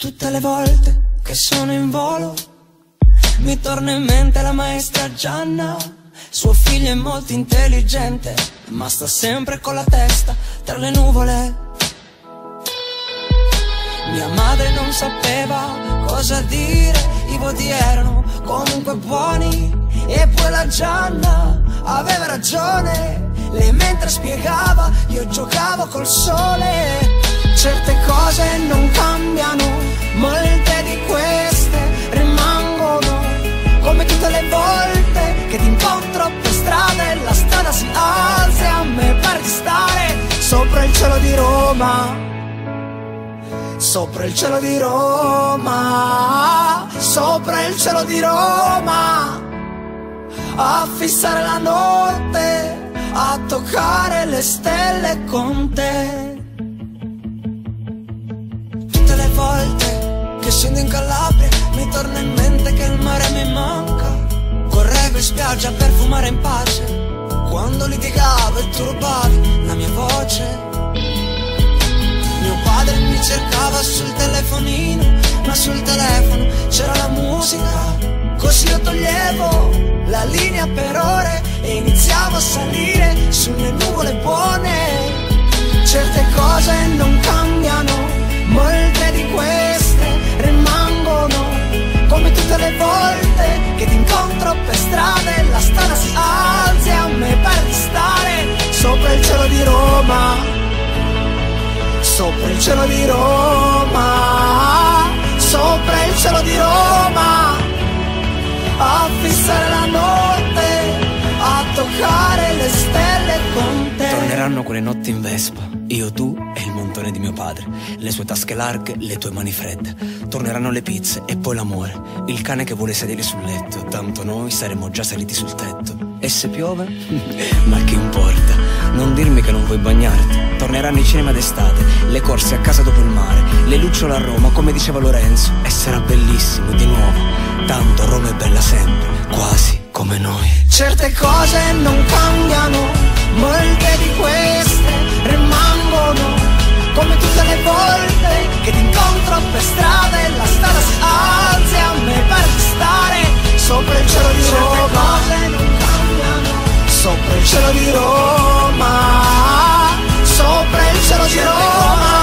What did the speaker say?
Tutte le volte che sono in volo mi torna in mente la maestra Gianna. Suo figlio è molto intelligente, ma sta sempre con la testa tra le nuvole. Mia madre non sapeva cosa dire, i voti erano comunque buoni. E poi la Gianna aveva ragione, lei mentre spiegava io giocavo col sole. Certe cose non cambiano, Roma. Sopra il cielo di Roma, sopra il cielo di Roma, a fissare la notte, a toccare le stelle con te. Tutte le volte che scendo in Calabria mi torna in mente che il mare mi manca. Correvo in spiaggia per fumare in pace. Quando litigavo e tu rubavi la mia voce. Musica. Così io toglievo la linea per ore e iniziavo a salire sulle nuvole buone. Certe cose non cambiano, molte di queste rimangono come tutte le volte che ti incontro per strada e la strada si alza e a me di stare sopra il cielo di Roma sopra il cielo di Roma, a fissare la notte, a toccare le stelle con te. Torneranno quelle notti in Vespa, io, tu e il montone di mio padre, le sue tasche larghe, le tue mani fredde. Torneranno le pizze e poi l'amore, il cane che vuole sedere sul letto, tanto noi saremo già saliti sul tetto. E se piove? Ma che importa? Torneranno i cinema d'estate, le corse a casa dopo il mare, le lucciole a Roma, come diceva Lorenzo, e sarà bellissimo di nuovo. Tanto Roma è bella sempre, quasi come noi. Certe cose non cambiano, molte di queste rimangono come tutte le volte che ti incontro per strada e la strada si alza a me di stare sopra il cielo di Roma. cose non cambiano, sopra il cielo di Roma, sopra il cielo di Roma